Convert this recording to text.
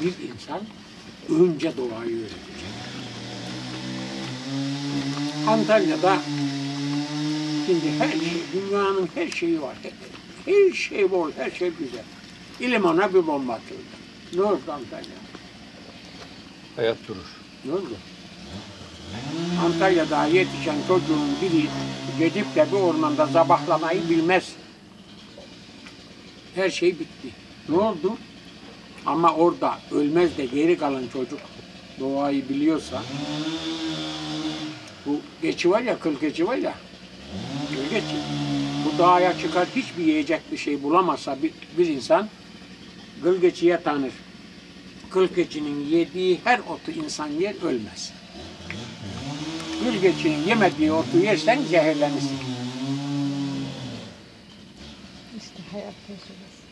bir insan önce doğayı öğrenecek. Antalya'da şimdi her şey, dünyanın her şeyi var. Her şey bol, her şey güzel. İlimana bir bomba atıldı. Ne oldu Antalya? Hayat durur. Ne oldu? Antalya'da yetişen çocuğun biri gidip de bir ormanda zabahlamayı bilmez. Her şey bitti. Ne oldu? Ama orada ölmez de geri kalan çocuk doğayı biliyorsa bu geçi var ya, kıl geçi var ya kıl geçi. Bu dağa çıkar hiçbir yiyecek bir şey bulamazsa bir, bir insan kıl geçiye tanır. Kıl keçinin yediği her otu insan yer ölmez. Kıl keçinin yemediği otu yersen zehirlenirsin. İşte hayat tecrübesi.